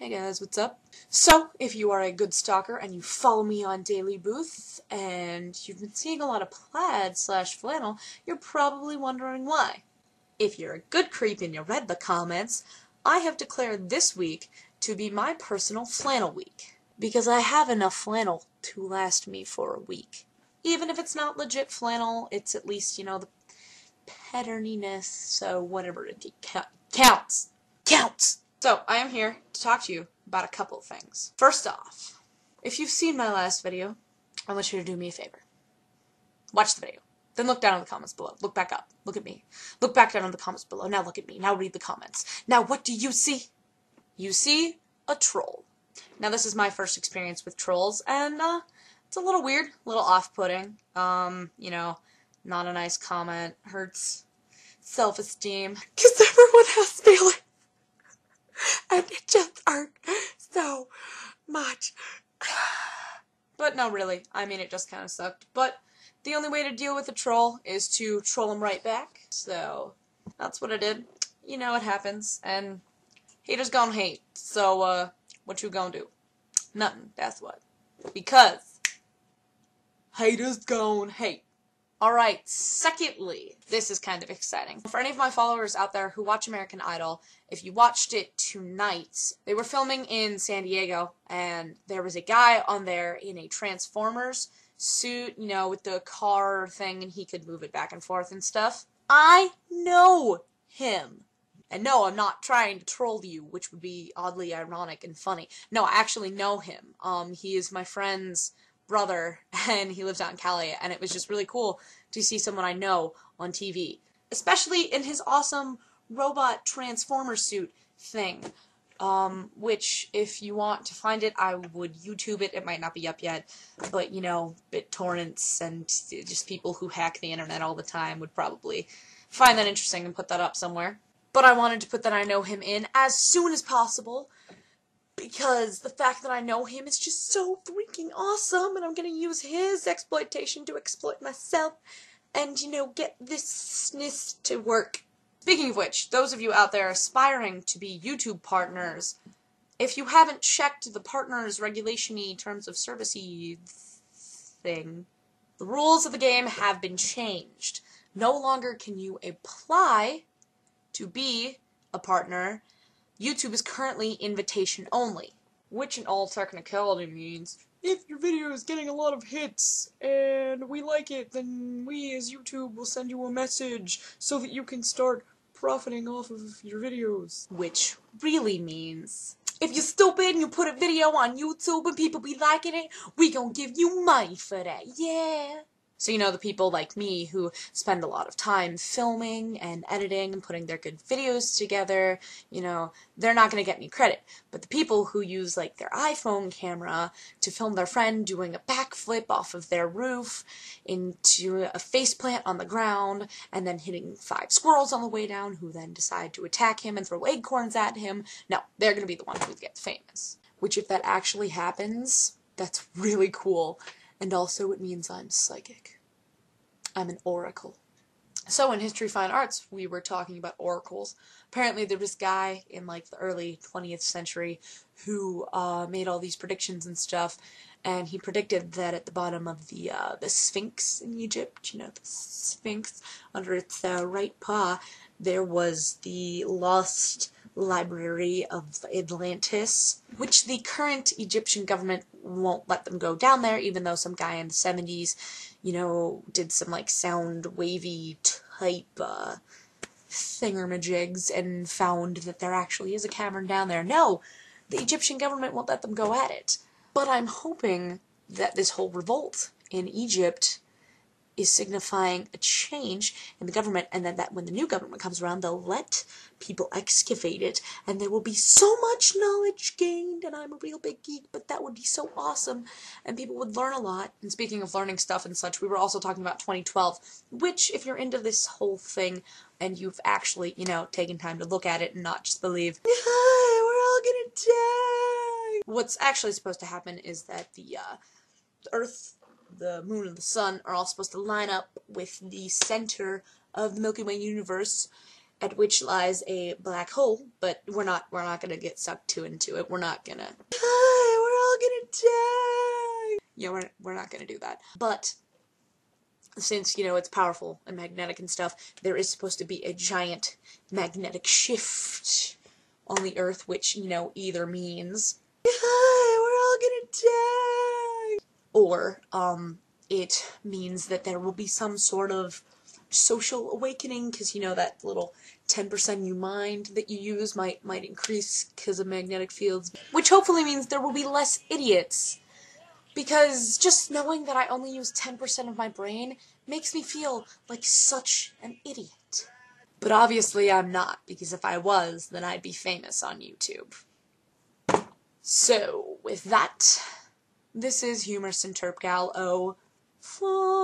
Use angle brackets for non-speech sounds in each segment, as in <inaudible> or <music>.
Hey guys, what's up? So, if you are a good stalker and you follow me on DailyBooth and you've been seeing a lot of plaid slash flannel, you're probably wondering why. If you're a good creep and you read the comments, I have declared this week to be my personal flannel week. Because I have enough flannel to last me for a week. Even if it's not legit flannel, it's at least, you know, the patterniness, so whatever it counts. Counts! So, I am here to talk to you about a couple of things. First off, if you've seen my last video, I want you to do me a favor. Watch the video. Then look down in the comments below. Look back up. Look at me. Look back down in the comments below. Now look at me. Now read the comments. Now what do you see? You see a troll. Now this is my first experience with trolls, and uh, it's a little weird, a little off-putting. Um, you know, not a nice comment. Hurts self-esteem. <laughs> Because everyone has feelings and it just hurt so much. But no, really. I mean, it just kind of sucked. But the only way to deal with a troll is to troll him right back. So that's what I did. You know, it happens. And haters gonna hate. So, uh, what you gonna do? Nothing. That's what. Because haters gonna hate. Alright, secondly, this is kind of exciting. For any of my followers out there who watch American Idol, if you watched it tonight, they were filming in San Diego, and there was a guy on there in a Transformers suit, you know, with the car thing, and he could move it back and forth and stuff. I know him. And no, I'm not trying to troll you, which would be oddly ironic and funny. No, I actually know him. Um, he is my friend's brother <laughs> and he lives out in Cali and it was just really cool to see someone I know on TV. Especially in his awesome robot transformer suit thing. Um, which if you want to find it, I would YouTube it. It might not be up yet, but you know, BitTorrents and just people who hack the internet all the time would probably find that interesting and put that up somewhere. But I wanted to put that I know him in as soon as possible because the fact that I know him is just so freaking awesome, and I'm gonna use his exploitation to exploit myself and, you know, get this to work. Speaking of which, those of you out there aspiring to be YouTube partners, if you haven't checked the partners regulation terms of service thing, the rules of the game have been changed. No longer can you apply to be a partner YouTube is currently invitation only, which in all technicality means if your video is getting a lot of hits and we like it, then we as YouTube will send you a message so that you can start profiting off of your videos. Which really means if you're stupid and you put a video on YouTube and people be liking it, we gonna give you money for that, yeah. So, you know, the people like me who spend a lot of time filming and editing and putting their good videos together, you know, they're not going to get any credit. But the people who use, like, their iPhone camera to film their friend doing a backflip off of their roof into a faceplant on the ground and then hitting five squirrels on the way down who then decide to attack him and throw acorns at him, no, they're going to be the ones who get famous. Which, if that actually happens, that's really cool and also it means I'm psychic. I'm an oracle. So in History Fine Arts, we were talking about oracles. Apparently there was this guy in like the early 20th century who uh, made all these predictions and stuff, and he predicted that at the bottom of the uh, the Sphinx in Egypt, you know, the Sphinx, under its uh, right paw, there was the lost library of Atlantis, which the current Egyptian government won't let them go down there, even though some guy in the 70s, you know, did some like sound wavy type uh, thingermajigs and found that there actually is a cavern down there. No, the Egyptian government won't let them go at it. But I'm hoping that this whole revolt in Egypt is signifying a change in the government, and then that when the new government comes around, they'll let people excavate it, and there will be so much knowledge gained, and I'm a real big geek, but that would be so awesome, and people would learn a lot. And speaking of learning stuff and such, we were also talking about 2012, which, if you're into this whole thing, and you've actually, you know, taken time to look at it and not just believe, <laughs> we're all gonna die. What's actually supposed to happen is that the, uh, the Earth the moon and the sun are all supposed to line up with the center of the Milky Way universe, at which lies a black hole, but we're not we're not gonna get sucked too into it. We're not gonna we're all gonna die. Yeah, we're we're not gonna do that. But since you know it's powerful and magnetic and stuff, there is supposed to be a giant magnetic shift on the Earth, which you know either means we're all gonna die, or um, it means that there will be some sort of social awakening because you know that little 10% you mind that you use might might increase because of magnetic fields which hopefully means there will be less idiots. Because just knowing that I only use 10% of my brain makes me feel like such an idiot. But obviously I'm not because if I was then I'd be famous on YouTube. So with that this is Humorous Interpgal O for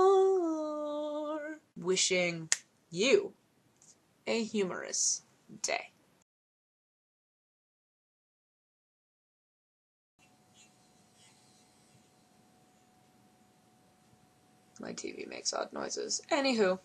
wishing you a humorous day. My TV makes odd noises. Anywho.